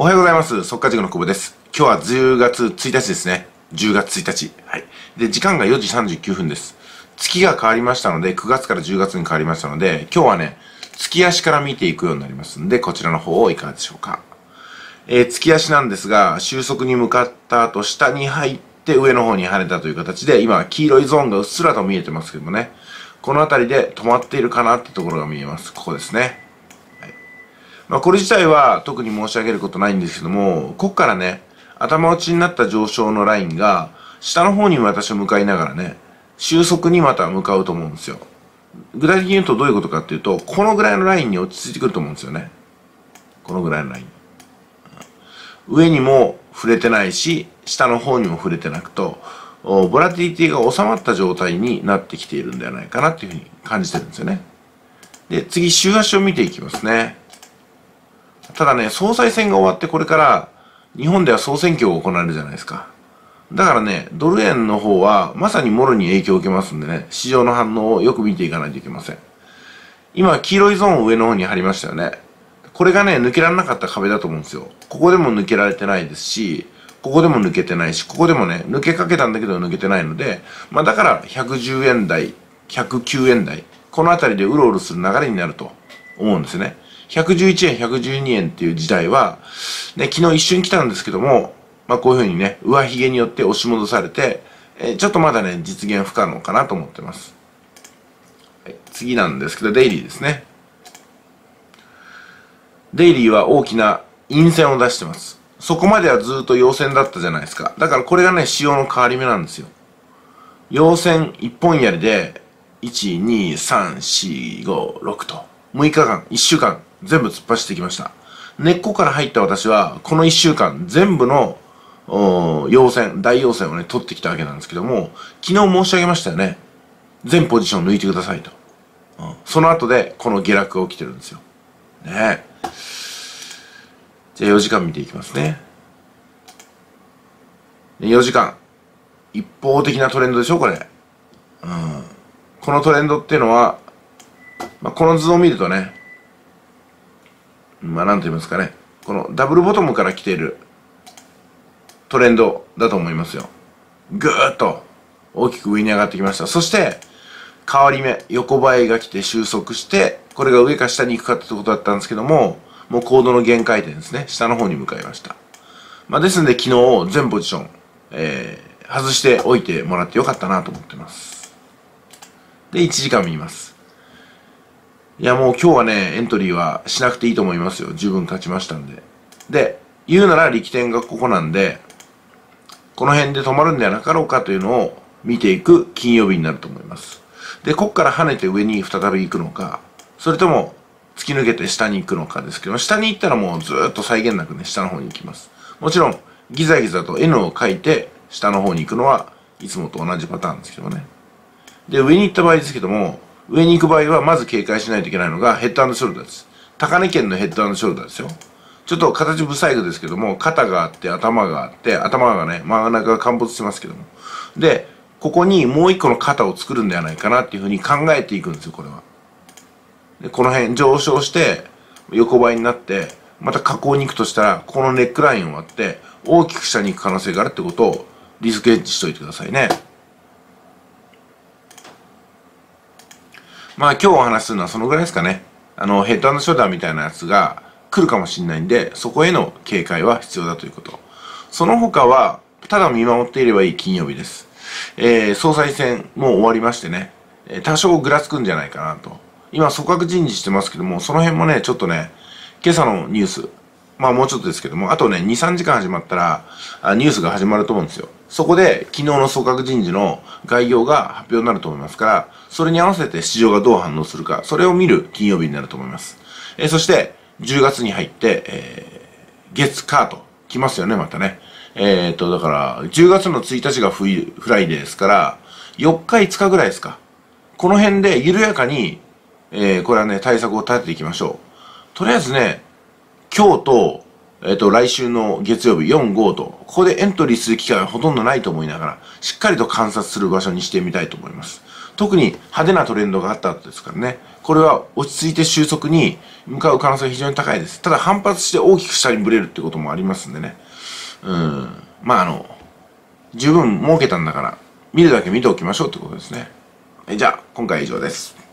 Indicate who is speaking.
Speaker 1: おはようございます。速稼塾の久保です。今日は10月1日ですね。10月1日。はい。で、時間が4時39分です。月が変わりましたので、9月から10月に変わりましたので、今日はね、月足から見ていくようになりますんで、こちらの方をいかがでしょうか。えー、月足なんですが、収束に向かった後、下に入って上の方に跳ねたという形で、今、黄色いゾーンがうっすらと見えてますけどもね、この辺りで止まっているかなってところが見えます。ここですね。まあ、これ自体は特に申し上げることないんですけども、ここからね、頭打ちになった上昇のラインが、下の方に私は向かいながらね、収束にまた向かうと思うんですよ。具体的に言うとどういうことかっていうと、このぐらいのラインに落ち着いてくると思うんですよね。このぐらいのライン。上にも触れてないし、下の方にも触れてなくと、ボラティリティが収まった状態になってきているんではないかなっていうふうに感じてるんですよね。で、次、週足を見ていきますね。ただね、総裁選が終わってこれから日本では総選挙が行われるじゃないですか。だからね、ドル円の方はまさにもろに影響を受けますんでね、市場の反応をよく見ていかないといけません。今、黄色いゾーン上の方に貼りましたよね。これがね、抜けられなかった壁だと思うんですよ。ここでも抜けられてないですし、ここでも抜けてないし、ここでもね、抜けかけたんだけど抜けてないので、まあだから110円台、109円台、この辺りでうろうろする流れになると思うんですね。111円、112円っていう時代は、ね、昨日一瞬来たんですけども、まあこういうふうにね、上髭によって押し戻されて、え、ちょっとまだね、実現不可能かなと思ってます。はい、次なんですけど、デイリーですね。デイリーは大きな陰線を出してます。そこまではずっと陽線だったじゃないですか。だからこれがね、仕様の変わり目なんですよ。陽線一本槍で、1、2、3、4、5、6と、6日間、1週間、全部突っ走ってきました。根っこから入った私は、この一週間、全部の、陽線、大陽線をね、取ってきたわけなんですけども、昨日申し上げましたよね。全ポジション抜いてくださいと。うん、その後で、この下落が起きてるんですよ。ねえじゃあ4時間見ていきますね。4時間。一方的なトレンドでしょ、これ。うん。このトレンドっていうのは、まあ、この図を見るとね、まあ何と言いますかね、このダブルボトムから来ているトレンドだと思いますよ。ぐーっと大きく上に上がってきました。そして、変わり目、横ばいが来て収束して、これが上か下に行くかってことだったんですけども、もうコードの限界点ですね。下の方に向かいました。まあ、ですので昨日全ポジション、えー、外しておいてもらってよかったなと思ってます。で、1時間見ます。いやもう今日はね、エントリーはしなくていいと思いますよ。十分勝ちましたんで。で、言うなら力点がここなんで、この辺で止まるんではなかろうかというのを見ていく金曜日になると思います。で、こっから跳ねて上に再び行くのか、それとも突き抜けて下に行くのかですけど、下に行ったらもうずっと際限なくね、下の方に行きます。もちろん、ギザギザと N を書いて下の方に行くのはいつもと同じパターンですけどね。で、上に行った場合ですけども、上に行く場合は、まず警戒しないといけないのが、ヘッドショルダーです。高値圏のヘッドショルダーですよ。ちょっと形不細工ですけども、肩があって、頭があって、頭がね、真ん中が陥没してますけども。で、ここにもう一個の肩を作るんではないかなっていうふうに考えていくんですよ、これは。で、この辺上昇して、横ばいになって、また下降に行くとしたら、このネックラインを割って、大きく下に行く可能性があるってことをリスクエッジしといてくださいね。まあ今日お話しするのはそのぐらいですかね。あの、ヘッドショルダーみたいなやつが来るかもしれないんで、そこへの警戒は必要だということ。その他は、ただ見守っていればいい金曜日です。えー、総裁選もう終わりましてねえ、多少ぐらつくんじゃないかなと。今、組閣人事してますけども、その辺もね、ちょっとね、今朝のニュース、まあもうちょっとですけども、あとね、2、3時間始まったら、ニュースが始まると思うんですよ。そこで、昨日の組閣人事の概要が発表になると思いますから、それに合わせて市場がどう反応するか、それを見る金曜日になると思います。えー、そして、10月に入って、えー、月、カーと来ますよね、またね。えー、っと、だから、10月の1日がフフライデーですから、4日、5日ぐらいですか。この辺で緩やかに、えー、これはね、対策を立てていきましょう。とりあえずね、今日と、えっ、と、来週の月曜日4、5と、ここでエントリーする機会はほとんどないと思いながら、しっかりと観察する場所にしてみたいと思います。特に派手なトレンドがあった後ですからね。これは落ち着いて収束に向かう可能性が非常に高いです。ただ反発して大きく下にブレるってこともありますんでね。うん。まああの、十分儲けたんだから、見るだけ見ておきましょうってことですね。じゃあ、今回は以上です。